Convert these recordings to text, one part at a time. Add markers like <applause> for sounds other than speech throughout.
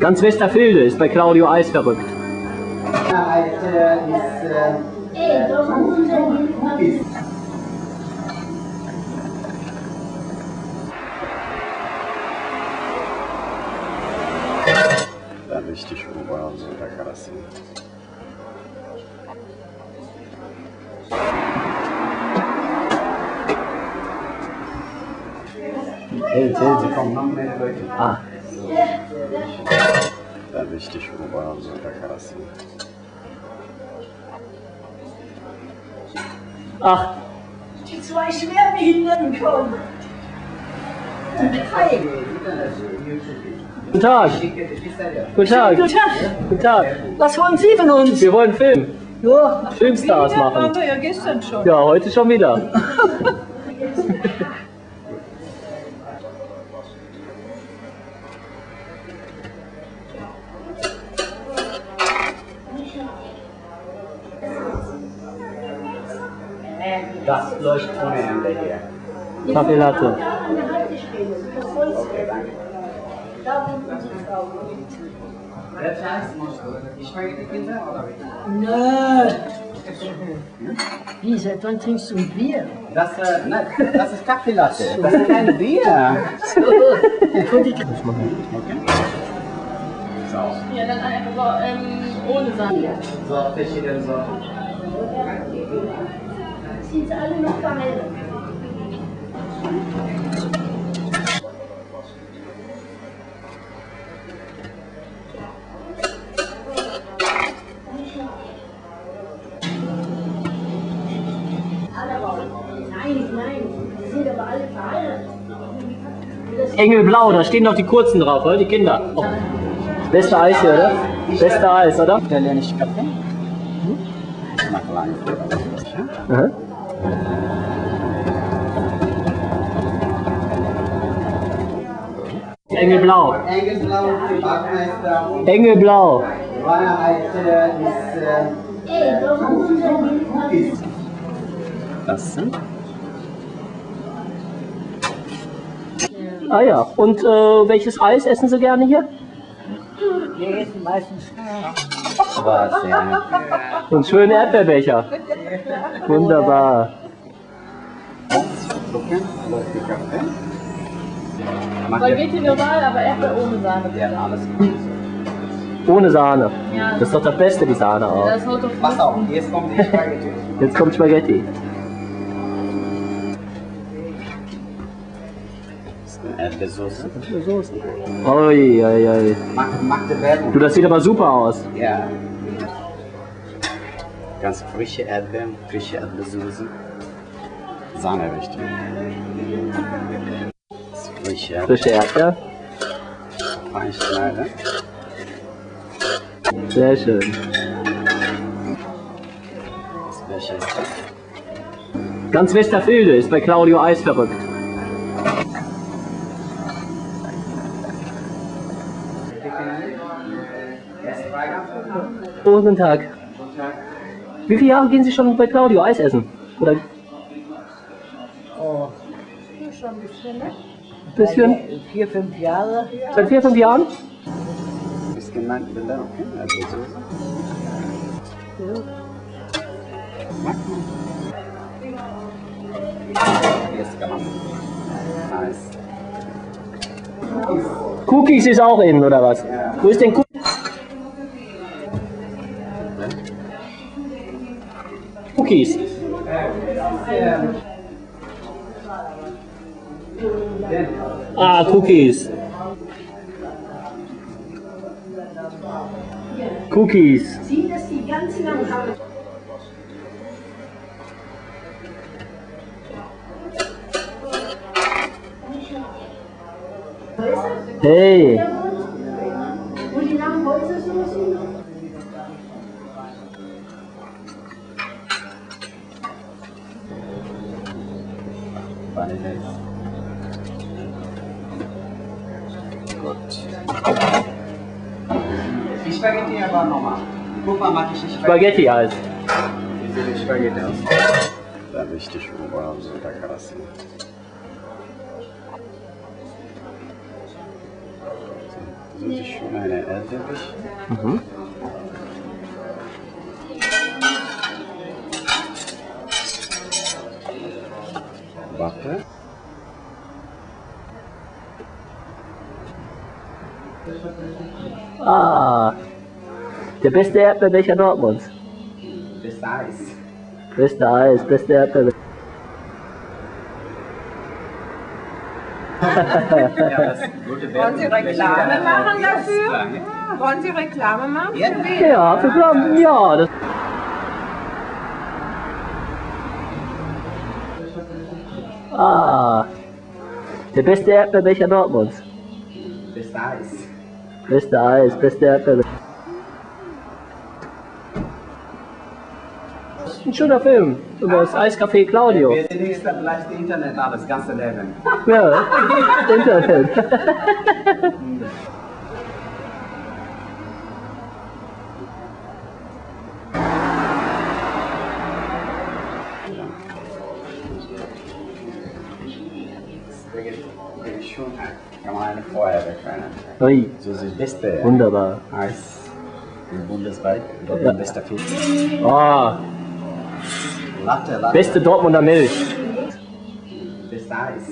Ganz Westerfilde ist bei Claudio Eis verrückt. Richtig U-Bahn, da kann das sehen. Hey, hey, komm, noch mehr Leute. Ah natürlich sehr wichtig für Oberkassel. Ach, die zwei Schwerbehinderten kommen. Guten Tag. Guten Tag. Guten Tag. Guten Tag. Was wollen Sie von uns? Wir wollen Film. Ja. Filmstars machen. Ja gestern schon. Ja, heute schon wieder. <laughs> Das läuft ohne Ende hier. Kaffee Latte. Okay, danke. Ich frage die Kinder oder wie? Nö. Wie, seit wann trinkst du ein Bier? Das, äh, nein, das ist Kaffeelatte. Das ist kein Bier. So, Ja, dann einfach so, ähm, ohne Sahne. so verschiedene Sorten. Sind sie alle noch verheiratet? Nein, nein, die sind aber alle verheiratet. Engelblau, da stehen noch die kurzen drauf, oder? Die Kinder. Oh. Beste Eis hier, oder? Beste Eis, oder? Italienische Kaffee? Hm? Nach lang. Ja? Aha. Engelblau. Engelsblau, Backmeister und Engelblau. Das sind Ah ja. Und äh, welches Eis essen Sie gerne hier? Wir essen meistens was, ja. Einen schönen Erdbeerbecher. Wunderbar. Spaghetti normal, aber Erdbeer ohne Sahne. Ja, alles gut. Ohne Sahne. Ja. Das ist doch das Beste, die Sahne auch. Das haut doch Pass auf, jetzt kommt die Spaghetti. Jetzt kommt Spaghetti. Das ist eine Erdbeersoße. Ui, ui, ui. Mach, mach die Werbung. Du, das sieht aber super aus. Ja. Ganz frische Erdbeeren, frische Erdbeersoße. Sahne richtig. Frische Erdbeeren, Frische Erdbeer. fein schneiden. Sehr schön. Ganz Westerfilde ist bei Claudio Eis verrückt. Frage. Oh, guten Tag. Wie viele Jahre gehen Sie schon bei Claudio Eis essen? Oder oh, schon ein bisschen, ne? bisschen? Vier, fünf Jahre. Seit vier, fünf Jahren? Ist genannt? Erdbeersoße. Jetzt kann man. Nice. Cookies ist auch innen, oder was? Wo ist denn Cookies? Cookies. Ah, Cookies. Cookies. Ziehen das die ganz lang haben. Hey. Wo die langen Häuser so sind? Vanille. Gut. Die Spaghetti aber nochmal. Guck mal, mag ich nicht. Spaghetti halt. Wie sieht die Spaghetti aus? Da richtig oben, so da krass. So, die schöne Erdbeere. Mhm. Warte. Ah, der beste Erdbeerbecher Dortmunds. Das Eis. Beste Eis, beste Erdbeerbecher. Wollen Sie Reklame machen dafür? Wollen Sie Reklame machen? Ja. Für? Ja, für Glauben, ja. Das ah, der beste Erdbeerbecher Dortmunds. Das Eis. Beste Eis, beste. Das ist ein schöner Film über das Eiscafé Claudio. Wir sind nicht vielleicht Internet alles ganze Leben. Ja, <laughs> Internet. <laughs> Schon kann man eine Feuerwehr können. Ui, So ist das beste wunderbar. Eis im Bundesweit. Dort ja. beste Fisch. Ah, Latte, Latte. beste Dortmunder Milch. Beste Eis.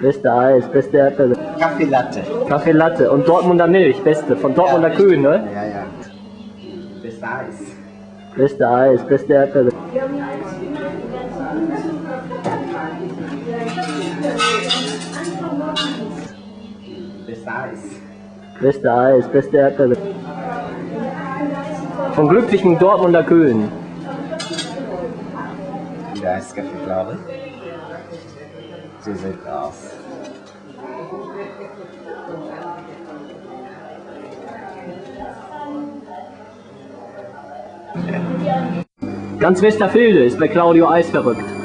Beste Eis, beste Erdbeerbecher. Kaffee Latte. Kaffee Latte und Dortmunder Milch, beste. Von Dortmunder Kühen, ne? Ja, ja. Beste Eis. Beste Eis, beste Erdbeerbecher. Beste Eis. Beste Eis, beste Erdbeerbecher. Von glücklichen Dortmunder Kühen. Der Eiskaffee, glaube ich. So sieht aus. Ganz Westerfilde ist bei Claudio Eis verrückt.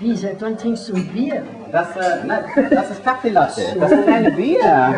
Wie, seit wann trinkst du Bier? Das, äh, nein, das ist Kaffeelatte. Das ist ein Bier.